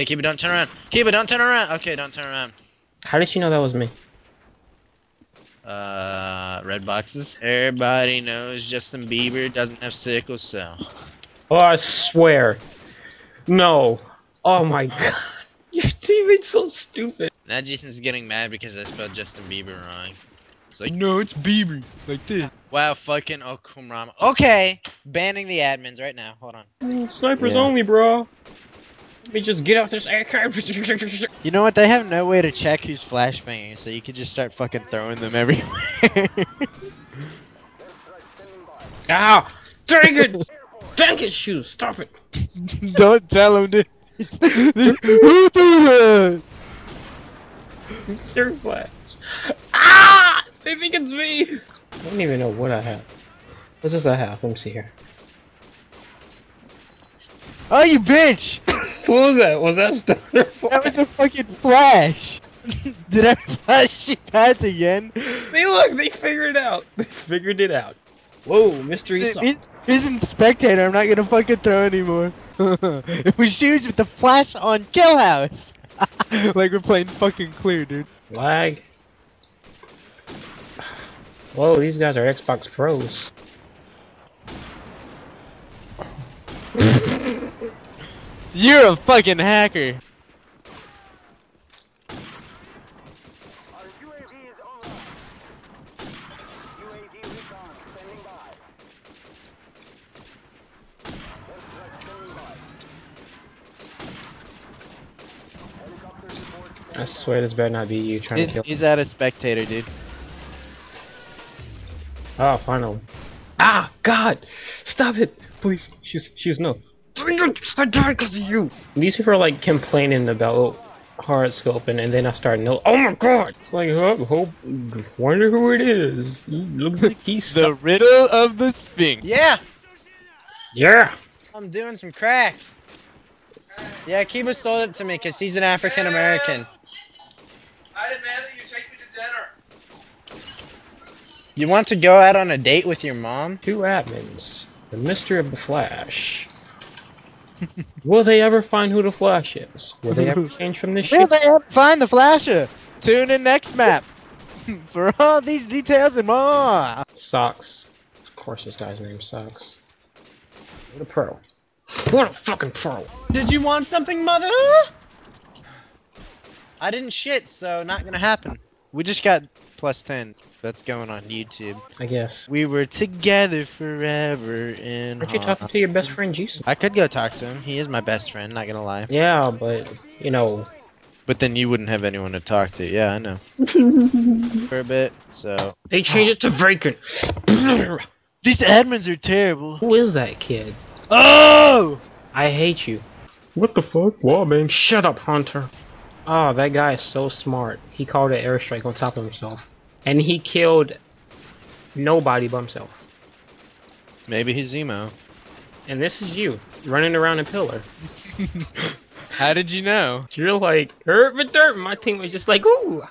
Hey, Kiba, don't turn around. Kiba, don't turn around. Okay, don't turn around. How did she know that was me? Uh, red boxes. Everybody knows Justin Bieber doesn't have sickle cell. Oh, I swear. No. Oh my god. Your teammate's so stupid. Now Jason's getting mad because I spelled Justin Bieber wrong. It's like, no, it's Bieber. Like this. Wow, fucking Okumrama. Okay, banning the admins right now. Hold on. Snipers Yeah. only, bro. Let me just get off this AK. You know what? They have no way to check who's flashbanging, so you could just start fucking throwing them everywhere. Ow! Dang it! Dang it, shoot! Stop it! Don't tell them to. Who threw that? Third flash. Ah! They think it's me! I don't even know what I have. What does I have? Let me see here. Oh, you bitch! What was that? Was that stuff? That was a fucking flash. Did I flash you guys again? See, look! They figured it out! They figured it out. Whoa, mystery He's, sauce. he's in spectator. I'm not gonna fucking throw anymore. it was shoes with the flash on Kill House. like we're playing fucking clear, dude. Lag. Whoa, these guys are Xbox Pros. You're a fucking hacker. Our UAV is online. UAV recon standing by. Airstrike standing by. Helicopter report. I swear this better not be you trying He's, to kill. he's out of spectator, dude. Oh, finally. Ah, God! Stop it! Please, she's, she's no. I died because of you! These people are like complaining about hard scoping and then I start no. Oh my God! It's like, hope, hope, wonder who it is. He looks like he's The riddle of the Sphinx. Yeah, Yeah! I'm doing some crack. Yeah, Kiba sold it to me because he's an African American. I demand that you take me to dinner. You want to go out on a date with your mom? Two admins. The mystery of the Flash. Will they ever find who the Flash is? Will they ever change from this Will shit? they ever find the flasher? Tune in next map for all these details and more. Socks. Of course this guy's name sucks. What a pro. What a fucking pro. Did you want something, mother? I didn't shit, so not gonna happen. We just got plus 10. That's going on YouTube. I guess. We were together forever in. Aren't you talking to your best friend Jesus? I could go talk to him. He is my best friend, not gonna lie. Yeah, but you know, But then you wouldn't have anyone to talk to. Yeah, I know. For a bit, so. they changed it to vacant. These admins are terrible. Who is that kid? Oh! I hate you. What the fuck? Wall man, shut up, Hunter. Oh, that guy is so smart. He called an airstrike on top of himself. And he killed nobody but himself. Maybe he's emo. And this is you, running around a pillar. How did you know? You're like, herp and dirt. My team was just like, ooh,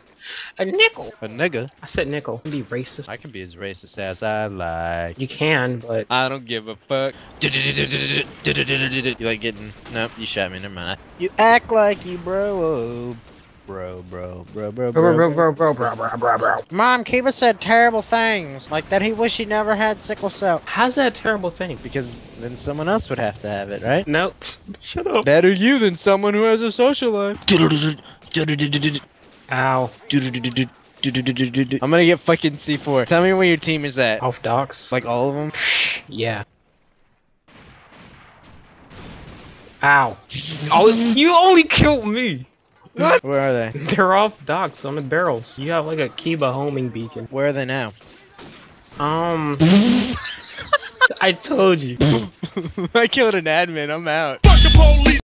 a nickel. A nigga. I said nickel. Be racist. I can be as racist as I like. You can, but I don't give a fuck. You like getting? Nope, you shot me. Never mind. You act like you bro, bro, bro, bro, bro, bro, bro, bro, bro, bro, bro, bro, bro. Mom, Kiba said terrible things, like that he wish he never had sickle cell. How's that a terrible thing? Because then someone else would have to have it, right? Nope. Shut up. Better you than someone who has a social life. Ow. I'm gonna get fucking C4. Tell me where your team is at. Off docks. Like all of them? Yeah. Ow. Oh, you only killed me. What? Where are they? They're off docks on the barrels. You have like a Kiba homing beacon. Where are they now? Um. I told you. I killed an admin. I'm out.